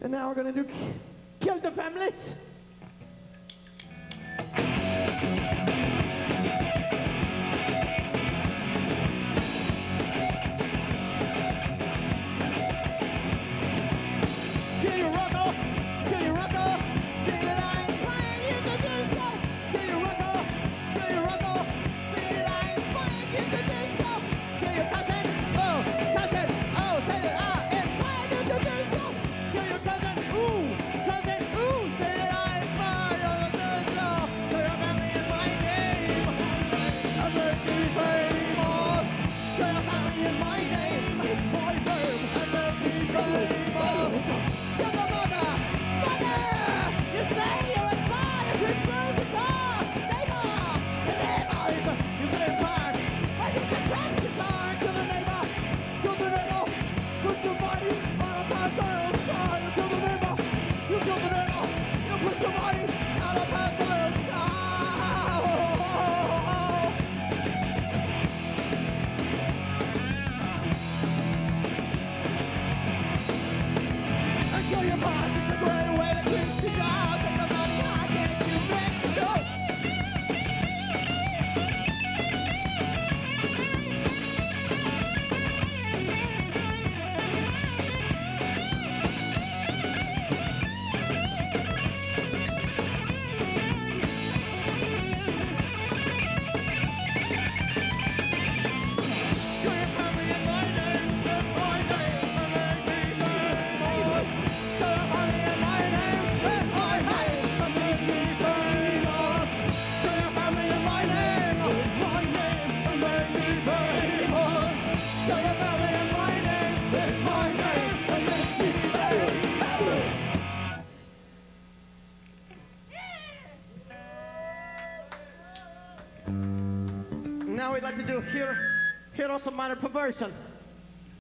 And now we're going to do Kill the Families. Come on. Kill your boss. now we'd like to do here, here also minor perversion.